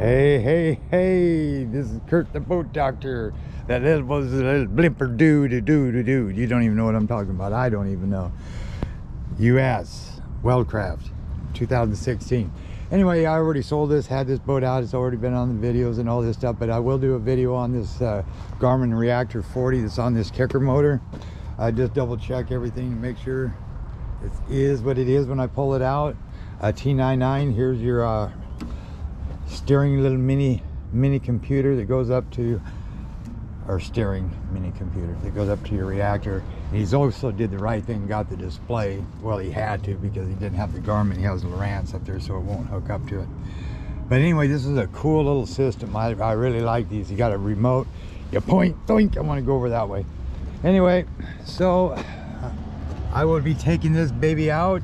Hey, hey, hey, this is Kurt the Boat Doctor. That little was a little blimper doo doo doo doo doo. You don't even know what I'm talking about. I don't even know. US Weldcraft 2016. Anyway, I already sold this, had this boat out. It's already been on the videos and all this stuff, but I will do a video on this uh, Garmin Reactor 40 that's on this kicker motor. I just double check everything to make sure it is what it is when I pull it out. Uh, T99, here's your uh, steering little mini mini computer that goes up to or steering mini computer that goes up to your reactor. And he's also did the right thing got the display. Well he had to because he didn't have the Garmin. He has Lowrance up there so it won't hook up to it. But anyway this is a cool little system. I, I really like these. You got a remote. You point think I want to go over that way. Anyway so I will be taking this baby out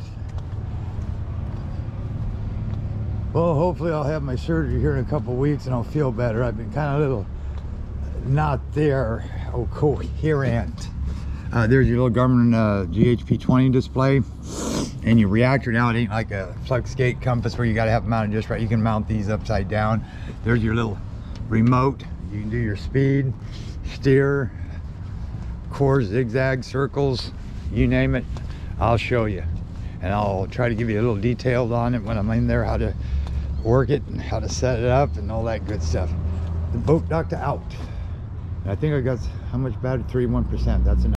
well hopefully I'll have my surgery here in a couple weeks and I'll feel better. I've been kind of a little not there oh coherent. Uh, there's your little Garmin uh, GHP 20 display and your reactor now it ain't like a Fluxgate compass where you got to have it mounted just right you can mount these upside down. There's your little remote you can do your speed steer course zigzag circles you name it I'll show you. And I'll try to give you a little detailed on it when I'm in there how to work it and how to set it up and all that good stuff. The boat doctor out. I think I got how much battery? 31 percent. That's enough